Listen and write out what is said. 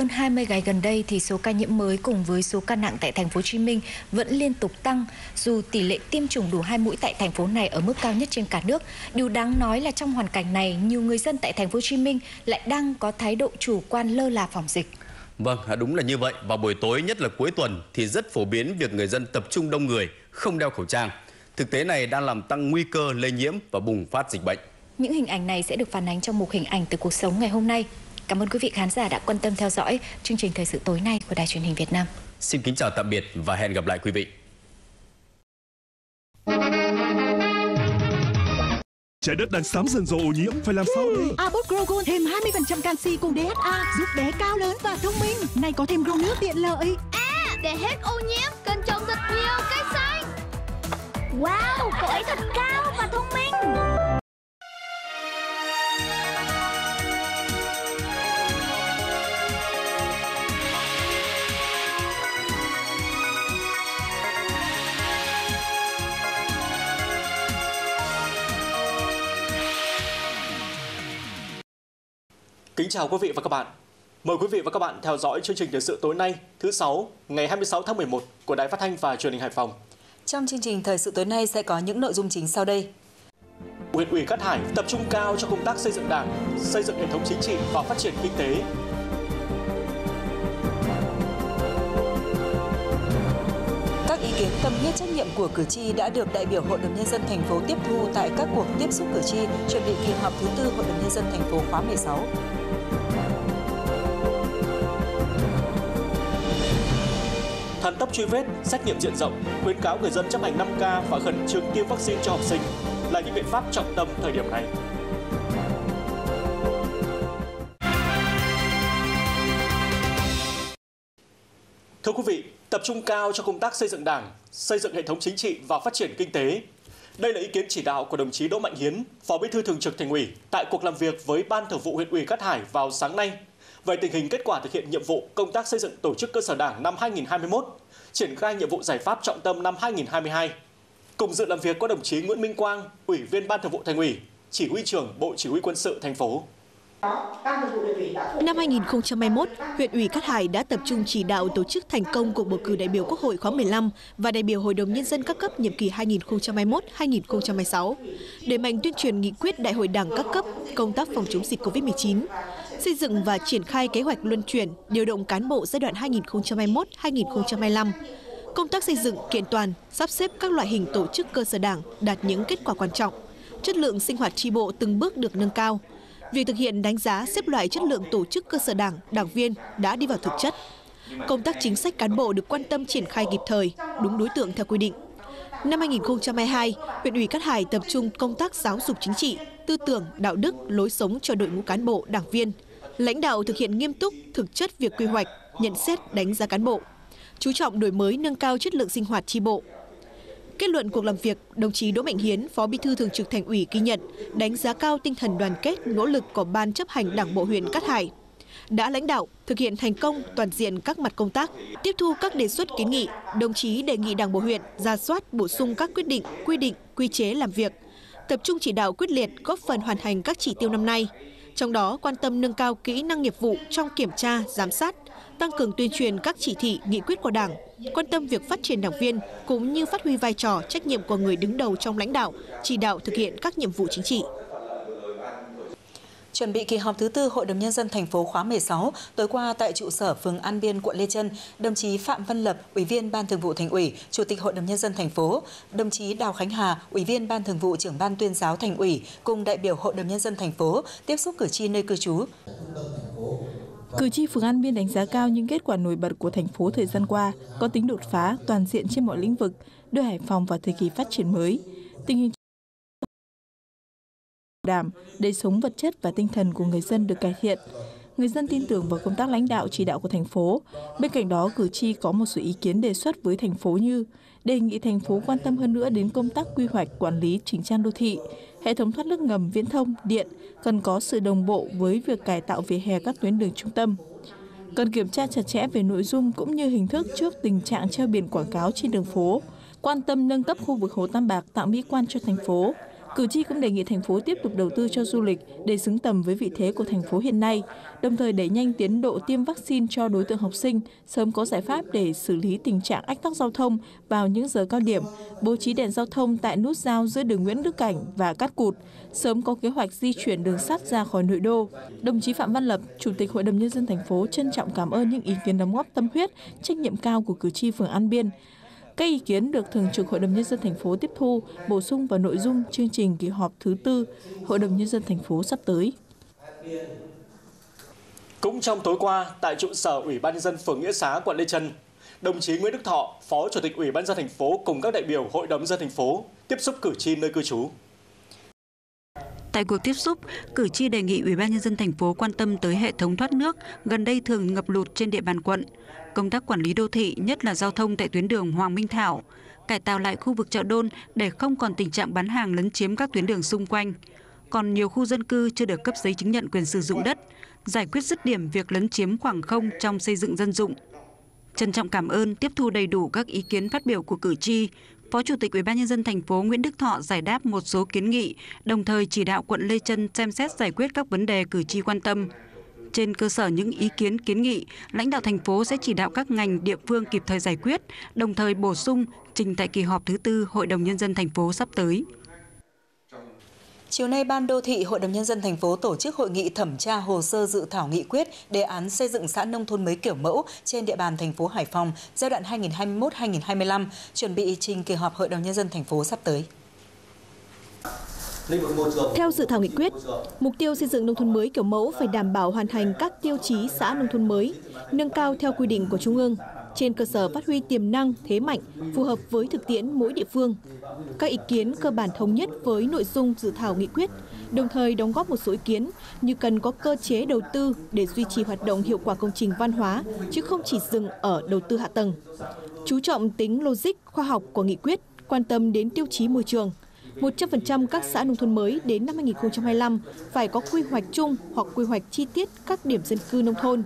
Hơn 20 ngày gần đây thì số ca nhiễm mới cùng với số ca nặng tại thành phố Hồ Chí Minh vẫn liên tục tăng dù tỷ lệ tiêm chủng đủ hai mũi tại thành phố này ở mức cao nhất trên cả nước. Điều đáng nói là trong hoàn cảnh này, nhiều người dân tại thành phố Hồ Chí Minh lại đang có thái độ chủ quan lơ là phòng dịch. Vâng, đúng là như vậy. Vào buổi tối nhất là cuối tuần thì rất phổ biến việc người dân tập trung đông người, không đeo khẩu trang. Thực tế này đang làm tăng nguy cơ lây nhiễm và bùng phát dịch bệnh. Những hình ảnh này sẽ được phản ánh trong một hình ảnh từ cuộc sống ngày hôm nay. Cảm ơn quý vị khán giả đã quan tâm theo dõi chương trình thời sự tối nay của Đài truyền hình Việt Nam. Xin kính chào tạm biệt và hẹn gặp lại quý vị. Trái đất đang xám dần do ô nhiễm, phải làm sao đây? Abot Grow Gold thêm 20% canxi cùng DHA giúp bé cao lớn và thông minh. Này có thêm rau nước tiện lợi. À, để hết ô nhiễm, cần trồng thật nhiều cây xanh. Wow, cậu ấy thật cao và thông minh. Kính chào quý vị và các bạn. Mời quý vị và các bạn theo dõi chương trình thời sự tối nay, thứ sáu, ngày 26 tháng 11 của Đài Phát thanh và Truyền hình Hải Phòng. Trong chương trình thời sự tối nay sẽ có những nội dung chính sau đây. Huyện ủy Cát Hải tập trung cao cho công tác xây dựng Đảng, xây dựng hệ thống chính trị và phát triển kinh tế. Các ý kiến tâm huyết trách nhiệm của cử tri đã được đại biểu Hội đồng nhân dân thành phố tiếp thu tại các cuộc tiếp xúc cử tri chuẩn bị kỳ họp thứ tư Hội đồng nhân dân thành phố khóa 16. Truy vết, xét nghiệm diện rộng, khuyến cáo người dân chấp hành 5K và khẩn trương tiêm vaccine cho học sinh là những biện pháp trọng tâm thời điểm này. Thưa quý vị, tập trung cao cho công tác xây dựng Đảng, xây dựng hệ thống chính trị và phát triển kinh tế. Đây là ý kiến chỉ đạo của đồng chí Đỗ Mạnh Hiến, Phó Bí thư Thường trực Thành ủy tại cuộc làm việc với Ban Thường vụ huyện ủy Cát Hải vào sáng nay về tình hình kết quả thực hiện nhiệm vụ công tác xây dựng tổ chức cơ sở Đảng năm 2021, triển khai nhiệm vụ giải pháp trọng tâm năm 2022. Cùng dự làm việc có đồng chí Nguyễn Minh Quang, Ủy viên Ban Thường vụ Thành ủy, Chỉ huy trưởng Bộ Chỉ huy Quân sự thành phố. Năm 2021, huyện ủy Cát Hải đã tập trung chỉ đạo tổ chức thành công cuộc bầu cử đại biểu Quốc hội khóa 15 và đại biểu Hội đồng Nhân dân các cấp nhiệm kỳ 2021-2026, đẩy mạnh tuyên truyền nghị quyết đại hội đảng các cấp, công tác phòng chống dịch COVID-19, xây dựng và triển khai kế hoạch luân chuyển, điều động cán bộ giai đoạn 2021-2025, công tác xây dựng kiện toàn, sắp xếp các loại hình tổ chức cơ sở đảng đạt những kết quả quan trọng, chất lượng sinh hoạt tri bộ từng bước được nâng cao, Việc thực hiện đánh giá xếp loại chất lượng tổ chức cơ sở đảng, đảng viên đã đi vào thực chất. Công tác chính sách cán bộ được quan tâm triển khai kịp thời, đúng đối tượng theo quy định. Năm 2022, huyện ủy Cát Hải tập trung công tác giáo dục chính trị, tư tưởng, đạo đức, lối sống cho đội ngũ cán bộ, đảng viên. Lãnh đạo thực hiện nghiêm túc, thực chất việc quy hoạch, nhận xét, đánh giá cán bộ. Chú trọng đổi mới nâng cao chất lượng sinh hoạt tri bộ, Kết luận cuộc làm việc, đồng chí Đỗ Mạnh Hiến, Phó Bí thư Thường trực Thành ủy ghi nhận, đánh giá cao tinh thần đoàn kết, nỗ lực của Ban chấp hành Đảng bộ huyện Cát Hải đã lãnh đạo thực hiện thành công toàn diện các mặt công tác, tiếp thu các đề xuất kiến nghị, đồng chí đề nghị Đảng bộ huyện ra soát bổ sung các quyết định, quy định, quy chế làm việc, tập trung chỉ đạo quyết liệt góp phần hoàn thành các chỉ tiêu năm nay. Trong đó quan tâm nâng cao kỹ năng nghiệp vụ trong kiểm tra, giám sát, tăng cường tuyên truyền các chỉ thị, nghị quyết của Đảng, quan tâm việc phát triển đảng viên cũng như phát huy vai trò trách nhiệm của người đứng đầu trong lãnh đạo, chỉ đạo thực hiện các nhiệm vụ chính trị. Chuẩn bị kỳ họp thứ tư Hội đồng Nhân dân thành phố khóa 16, tối qua tại trụ sở phường An Biên, quận Lê Trân, đồng chí Phạm Văn Lập, Ủy viên Ban Thường vụ Thành ủy, Chủ tịch Hội đồng Nhân dân thành phố, đồng chí Đào Khánh Hà, Ủy viên Ban Thường vụ trưởng Ban tuyên giáo Thành ủy, cùng đại biểu Hội đồng Nhân dân thành phố tiếp xúc cử tri nơi cư trú. Cử tri phường An Biên đánh giá cao những kết quả nổi bật của thành phố thời gian qua, có tính đột phá toàn diện trên mọi lĩnh vực, đưa Hải Phòng vào thời kỳ phát triển mới. Tình hình đảm, đời sống vật chất và tinh thần của người dân được cải thiện. Người dân tin tưởng vào công tác lãnh đạo chỉ đạo của thành phố. Bên cạnh đó, cử tri có một số ý kiến đề xuất với thành phố như đề nghị thành phố quan tâm hơn nữa đến công tác quy hoạch quản lý chỉnh trang đô thị, hệ thống thoát nước ngầm viễn thông, điện cần có sự đồng bộ với việc cải tạo vỉa hè các tuyến đường trung tâm. Cần kiểm tra chặt chẽ về nội dung cũng như hình thức trước tình trạng treo biển quảng cáo trên đường phố, quan tâm nâng cấp khu vực Hồ Tam Bạc tạo mỹ quan cho thành phố, Cử tri cũng đề nghị thành phố tiếp tục đầu tư cho du lịch để xứng tầm với vị thế của thành phố hiện nay, đồng thời đẩy nhanh tiến độ tiêm vaccine cho đối tượng học sinh, sớm có giải pháp để xử lý tình trạng ách tắc giao thông vào những giờ cao điểm, bố trí đèn giao thông tại nút giao giữa đường Nguyễn Đức Cảnh và Cát Cụt, sớm có kế hoạch di chuyển đường sắt ra khỏi nội đô. Đồng chí Phạm Văn Lập, Chủ tịch Hội đồng Nhân dân thành phố trân trọng cảm ơn những ý kiến đóng góp tâm huyết, trách nhiệm cao của cử tri phường An Biên. Các ý kiến được Thường trực Hội đồng Nhân dân thành phố tiếp thu, bổ sung vào nội dung chương trình kỳ họp thứ tư Hội đồng Nhân dân thành phố sắp tới. Cũng trong tối qua, tại trụ sở Ủy ban nhân dân phường Nghĩa Xá, quận Lê Trân, đồng chí Nguyễn Đức Thọ, Phó Chủ tịch Ủy ban nhân dân thành phố cùng các đại biểu Hội đồng nhân dân thành phố tiếp xúc cử tri nơi cư trú. Tại cuộc tiếp xúc, cử tri đề nghị Ủy ban nhân dân thành phố quan tâm tới hệ thống thoát nước gần đây thường ngập lụt trên địa bàn quận, công tác quản lý đô thị, nhất là giao thông tại tuyến đường Hoàng Minh Thảo, cải tạo lại khu vực chợ đôn để không còn tình trạng bán hàng lấn chiếm các tuyến đường xung quanh. Còn nhiều khu dân cư chưa được cấp giấy chứng nhận quyền sử dụng đất, giải quyết dứt điểm việc lấn chiếm khoảng không trong xây dựng dân dụng. Trân trọng cảm ơn tiếp thu đầy đủ các ý kiến phát biểu của cử tri, Phó Chủ tịch Ủy ban nhân dân thành phố Nguyễn Đức Thọ giải đáp một số kiến nghị, đồng thời chỉ đạo quận Lê Chân xem xét giải quyết các vấn đề cử tri quan tâm. Trên cơ sở những ý kiến kiến nghị, lãnh đạo thành phố sẽ chỉ đạo các ngành địa phương kịp thời giải quyết, đồng thời bổ sung trình tại kỳ họp thứ tư Hội đồng nhân dân thành phố sắp tới. Chiều nay, Ban Đô thị Hội đồng Nhân dân thành phố tổ chức hội nghị thẩm tra hồ sơ dự thảo nghị quyết đề án xây dựng xã nông thôn mới kiểu mẫu trên địa bàn thành phố Hải Phòng giai đoạn 2021-2025, chuẩn bị trình kỳ họp Hội đồng Nhân dân thành phố sắp tới. Theo dự thảo nghị quyết, mục tiêu xây dựng nông thôn mới kiểu mẫu phải đảm bảo hoàn thành các tiêu chí xã nông thôn mới, nâng cao theo quy định của Trung ương, trên cơ sở phát huy tiềm năng, thế mạnh, phù hợp với thực tiễn mỗi địa phương. Các ý kiến cơ bản thống nhất với nội dung dự thảo nghị quyết, đồng thời đóng góp một số ý kiến như cần có cơ chế đầu tư để duy trì hoạt động hiệu quả công trình văn hóa, chứ không chỉ dừng ở đầu tư hạ tầng. Chú trọng tính logic, khoa học của nghị quyết, quan tâm đến tiêu chí môi trường. 100% các xã nông thôn mới đến năm 2025 phải có quy hoạch chung hoặc quy hoạch chi tiết các điểm dân cư nông thôn.